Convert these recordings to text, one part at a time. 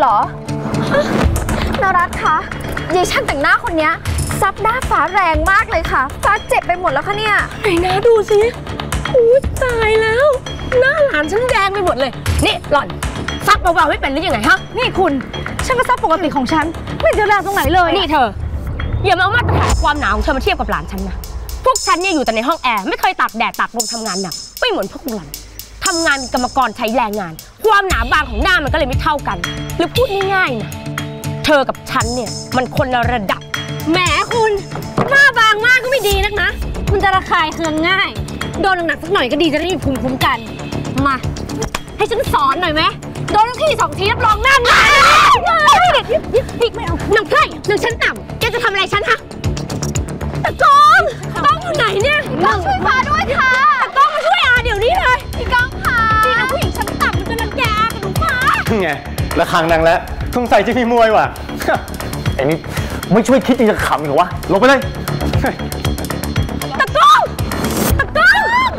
เหรอฮะนารัตคะยายช่างแต่งหน้าคนเนี้ยซับหน้าฟ้าแรงมากเลยค่ะ ฟ้าเจ็บไปหมดแล้วค่ะเนี่ย ไหนนะดูสิอุ้ยตายแล้ว หน้าหลานฉันแดงไปหมดเลย นี่หล่อนซักเบาๆไม่เป็นหรือยังไงฮะ นี่คุณฉันก็ซับปกติของฉัน ไม่เจอแรงตรงไหนเลย นี่เธอ อย่ามาเอามาตรฐานความหนาวของเธอมาเทียบกับหลานฉันนะ พวกฉันเนี่ยอยู่แต่ในห้องแอร์ไม่เคยตากแดดตากลมทำงานหนักไม่เหมือนพวกหล่อน ทำงานเป็นกรรมกรใช้แรงงาน ความหนาบางของหน้ามันก็เลยไม่เท่ากัน หรือพูดง่ายๆนะเธอกับฉันเนี่ยมันคนละระดับ แหมคุณ หน้าบางมากก็ไม่ดีนักนะ คุณจะระคายเคืองง่าย โดนหนักๆสักหน่อยก็ดีจะได้มีภูมิคุ้มกัน มา ให้ฉันสอนหน่อยไหมโดนทั้งทีสองทีรับรองหน้าหนาไม่เอาหนังไพ่หนังชั้นต่ำแกจะทำอะไรฉันฮะตะกองตะกองอยู่ไหนเนี่ยต้องช่วยฟ้าด้วยค่ะ ไงระคังดังแล้วสงสัยจะมีมวยว่ะ ไอ้นี่ไม่ช่วยคิดยังจะขำอีกเหรอวะ ลงไปเลย ตะกร้องตะกร้อง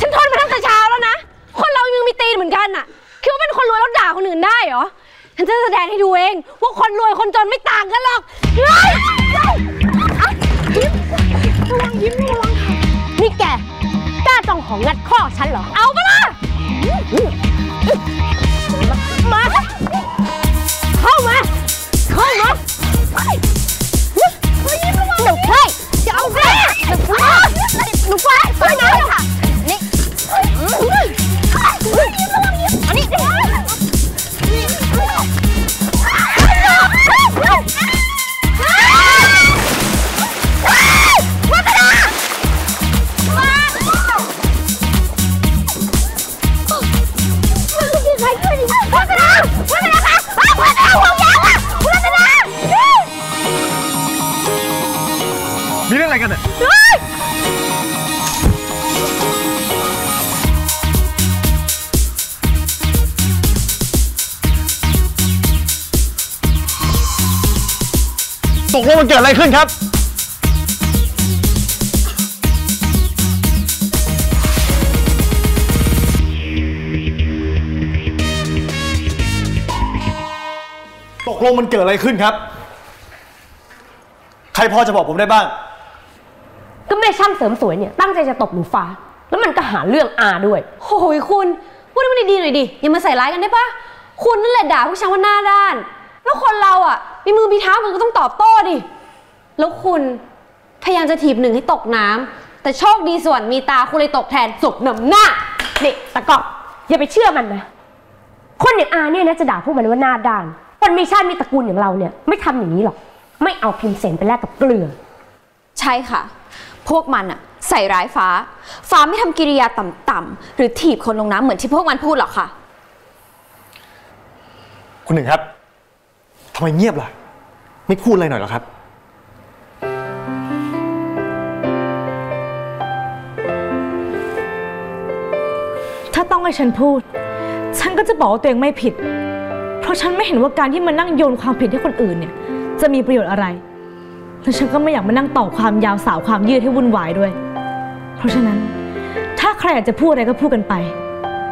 ฉันทนมาตั้งแต่เช้าแล้วนะ คนเรายังมีตีนเหมือนกันน่ะ คิดว่าเป็นคนรวยแล้วด่าคนอื่นได้เหรอ ฉันจะแสดงให้ดูเองว่าคนรวยคนจนไม่ต่างกันหรอกเฮ้ยเฮ้ยอะยิ้มระวังยิ้มระวังค่ะนี่แกกล้าจองของงัดข้อฉันเหรอ เอาปะล่ะ มีเรื่องอะไรกันเนี่ยตกลงมันเกิดอะไรขึ้นครับ ตกลงมันเกิดอะไรขึ้นครับ ใครพอจะบอกผมได้บ้าง ก็แม่ช่างเสริมสวยเนี่ยตั้งใจจะตบหนูฟ้า แล้วมันก็หาเรื่องอาด้วยโอ้ยคุณพูดให้มันดีๆหน่อยดิอย่ามาใส่ร้ายกันได้ปะคุณนั่นแหละด่าพวกฉันว่าหน้าด้าน แล้วคนเราอะ มีมือมีเท้ามันก็ต้องตอบโต้ดิแล้วคุณพยายามจะถีบหนึ่งให้ตกน้ำแต่โชคดีส่วนมีตาคุณเลยตกแทนสกหนำหน้านี่ตะกอบอย่าไปเชื่อมันนะคนอย่างอาเนี่ยนะจะด่าพวกมันว่าหน้าด้านคนมีชาติมีตระกูลอย่างเราเนี่ยไม่ทำอย่างนี้หรอกไม่เอาพิมพ์เสนไปแลกกับเกลือ ใช่ค่ะ พวกมันอะใส่ร้ายฟ้า ฟ้าไม่ทำกิริยาต่ำๆหรือถีบคนลงน้ำเหมือนที่พวกมันพูดหรอกค่ะ คุณหนึ่งครับทำไมเงียบล่ะ ไม่พูดอะไรหน่อยเหรอครับ ถ้าต้องให้ฉันพูด ฉันก็จะบอกว่าตัวเองไม่ผิด เพราะฉันไม่เห็นว่าการที่มานั่งโยนความผิดให้คนอื่นเนี่ย จะมีประโยชน์อะไร และฉันก็ไม่อยากมานั่งต่อความยาวสาวความยืดให้วุ่นวายด้วย เพราะฉะนั้น ถ้าใครอยากจะพูดอะไรก็พูดกันไป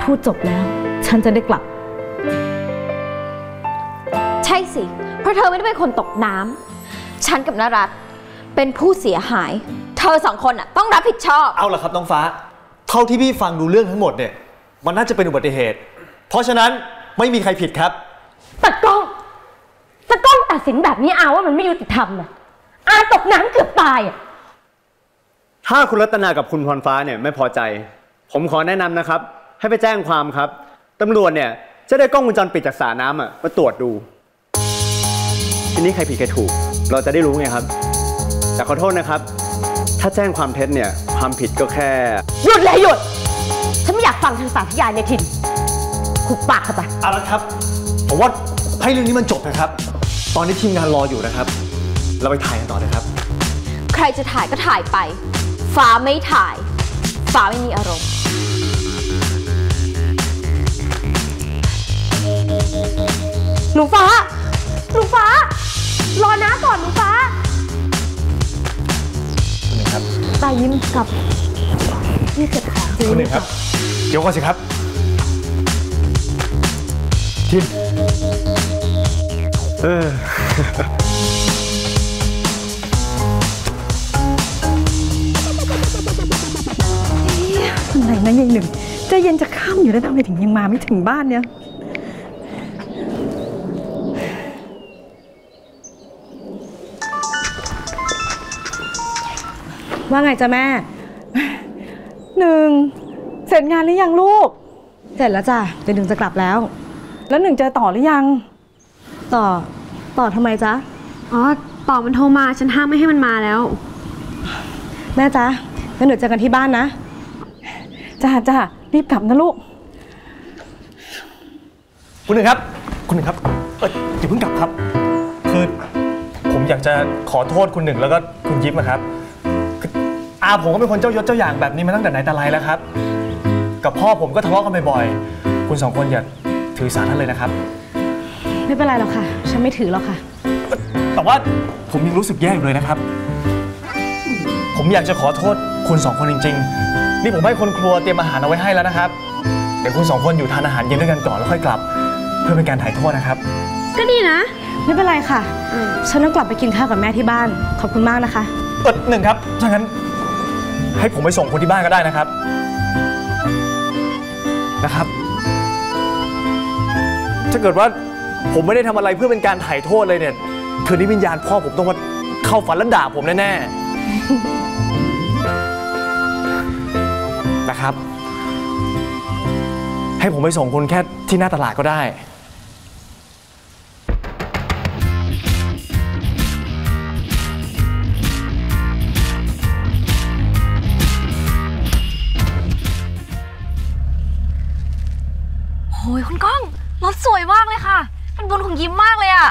พูดจบแล้ว ฉันจะได้กลับ ใช่สิ เพราะเธอไม่ได้เป็นคนตกน้ำฉันกับนรัตน์เป็นผู้เสียหาย เธอสองคนอะต้องรับผิดชอบ เอาละครับน้องฟ้า เท่าที่พี่ฟังดูเรื่องทั้งหมดเนี่ย มันน่าจะเป็นอุบัติเหตุ เพราะฉะนั้นไม่มีใครผิดครับ ตะก้อง ตะก้องตัดสินแบบนี้อาว่ามันไม่ยุติธรรมนะ อาตกน้ำเกือบตายอะถ้าคุณรัตนากับคุณพรฟ้าเนี่ยไม่พอใจ ผมขอแนะนำนะครับ ให้ไปแจ้งความครับตำรวจเนี่ยจะได้กล้องวงจรปิดจากสระน้ำอะมาตรวจดู ทีนี้ใครผิดใครถูก เราจะได้รู้ไงครับ แต่ขอโทษนะครับ ถ้าแจ้งความเท็จเนี่ยความผิดก็แค่ หยุดเลยหยุด ฉันไม่อยากฟังทางสาธยายในถิ่นขุบปากเข้าไป เอาละครับ ผมว่าให้เรื่องนี้มันจบนะครับ ตอนนี้ทีมงานรออยู่นะครับ เราไปถ่ายกันต่อนะครับ ใครจะถ่ายก็ถ่ายไป ฟ้าไม่ถ่าย ฟ้าไม่มีอารมณ์ หนูฟ้า หนูฟ้า รอน้าก่อนหนูฟ้าคุณหนึ่งครับตายิ้มกับที่เสร็จค่ะคุณหนึ่งครับ เดี๋ยวก่อนสิครับ ทินเออ ไหนนะยังหนึ่งใจเย็นจะข้ามอยู่แล้วทำไมถึงยังมาไม่ถึงบ้านเนี่ย ว่าไงจ๊ะแม่ หนึ่ง เสร็จงานหรือยังลูก เสร็จแล้วจ้ะเดี๋ยวหนึ่งจะกลับแล้ว แล้วหนึ่งเจอต่อหรือยัง ต่อ ต่อทำไมจ๊ะ อ๋อ ต่อมันโทรมา ฉันห้ามไม่ให้มันมาแล้ว แม่จ๊ะงั้นเดี๋ยวเจอกันที่บ้านนะ จ้าจ้ารีบกลับนะลูก คุณหนึ่งครับ คุณหนึ่งครับเอออย่าเพิ่งกลับครับ คือผมอยากจะขอโทษคุณหนึ่งแล้วก็คุณยิปนะครับคืออาผมก็เป็นคนเจ้ายศเจ้าอย่างแบบนี้มาตั้งแต่ไหนแต่ไรแล้วครับ กับพ่อผมก็ทะเลาะกันบ่อยๆ คุณสองคนอย่าถือสาท่านเลยนะครับ ไม่เป็นไรหรอกค่ะ ฉันไม่ถือหรอกค่ะ แต่ว่าผมยังรู้สึกแย่อยู่เลยนะครับ ผมอยากจะขอโทษคุณสองคนจริง ๆ นี่ผมให้คนครัวเตรียมอาหารเอาไว้ให้แล้วนะครับ เดี๋ยวคุณสองคนอยู่ทานอาหารเย็นด้วยกันก่อนแล้วค่อยกลับ เพื่อเป็นการถ่ายโทษนะครับ ก็ดีนะ ไม่เป็นไรค่ะ ฉันต้องกลับไปกินข้าวกับแม่ที่บ้าน ขอบคุณมากนะคะ เออหนึ่งครับถ้างั้น ให้ผมไปส่งคุณที่บ้านก็ได้นะครับ นะครับ ถ้าเกิดว่าผมไม่ได้ทำอะไรเพื่อเป็นการถ่ายโทษเลยเนี่ยคืนนี้วิญญาณพ่อผมต้องมาเข้าฝันและด่าผมแน่ๆ ครับ ให้ผมไปส่งคุณแค่ที่หน้าตลาดก็ได้โอ้ยคุณก้อง รถสวยมากเลยค่ะ เป็นบุญของยิ้มมากเลยอะ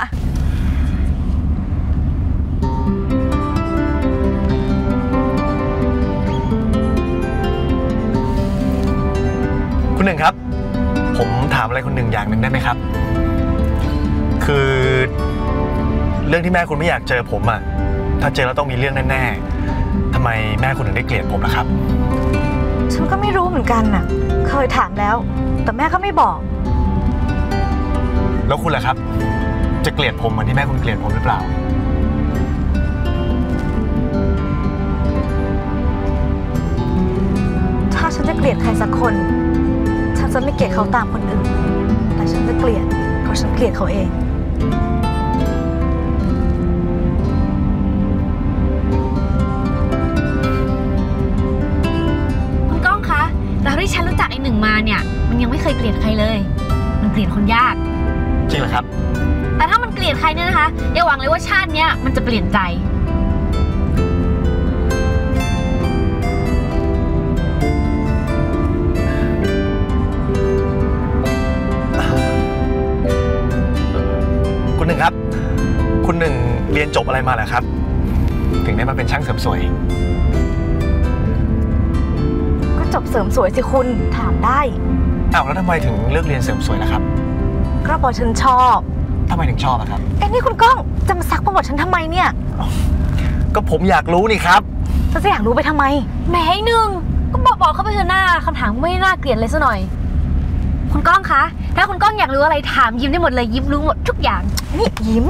อะไรคุณหนึ่งอย่างหนึ่งได้ไหมครับ คือเรื่องที่แม่คุณไม่อยากเจอผมอะถ้าเจอแล้วต้องมีเรื่องแน่ๆทำไมแม่คุณถึงได้เกลียดผมล่ะครับ ฉันก็ไม่รู้เหมือนกันน่ะ เคยถามแล้ว แต่แม่ก็ไม่บอก แล้วคุณล่ะครับ จะเกลียดผมเหมือนที่แม่คุณเกลียดผมหรือเปล่า ถ้าฉันจะเกลียดใครสักคน ฉันจะไม่เกลียดเขาตามคนอื่นแต่ ฉันจะเกลียดเพราะฉันเกลียดเขาเอง คุณก้องคะแล้วที่ฉันรู้จักไอ้หนึ่งมาเนี่ย มันยังไม่เคยเกลียดใครเลย มันเกลียดคนยาก จริงเหรอครับ แต่ถ้ามันเกลียดใครเนี่ยนะคะอย่าหวังเลยว่าชาติเนี้ยมันจะเปลี่ยนใจ หนึ่งครับ คุณหนึ่งเรียนจบอะไรมาเหรอครับ ถึงได้มาเป็นช่างเสริมสวย ก็จบเสริมสวยสิคุณถามได้อ้าวแล้วทำไมถึงเลือกเรียนเสริมสวยล่ะครับก็เพราะฉันชอบทำไมถึงชอบอะครับเอ้นี่คุณก้องจะมาซักประวัติฉันทำไมเนี่ย ก็ผมอยากรู้นี่ครับฉันจะอยากรู้ไปทำไมแหมไอ้หนึ่งก็บอกบอกเขาไปเถอะหน้าคำถามไม่น่าเกลียดเลยซะหน่อย คุณก้องคะ ถ้าคุณก้องอยากรู้อะไรถามยิ้มได้หมดเลยยิ้มรู้หมดทุกอย่าง นี่ยิ้ม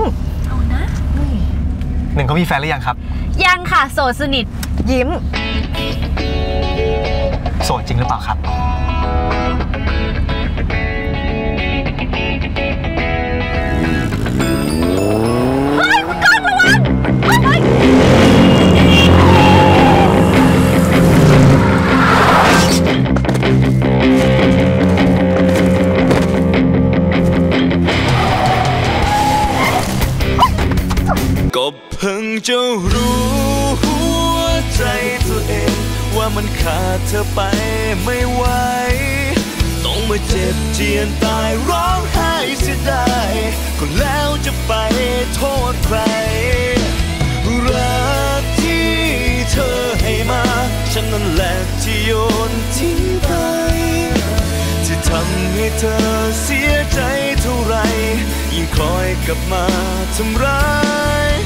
เอานะ หนึ่งเขามีแฟนหรือยังครับ ยังค่ะ โสดสนิท ยิ้ม โสดจริงหรือเปล่าครับ จะรู้หัวใจตัวเอง ว่ามันขาดเธอไปไม่ไหว ต้องมาเจ็บเจียนตายร้องไห้เสียดายก็แล้วจะไปโทษใคร รักที่เธอให้มา ฉันนั่นแหละที่โยนทิ้งไปที่ทำให้เธอเสียใจเท่าไรยิ่งคอยกลับมาทำร้าย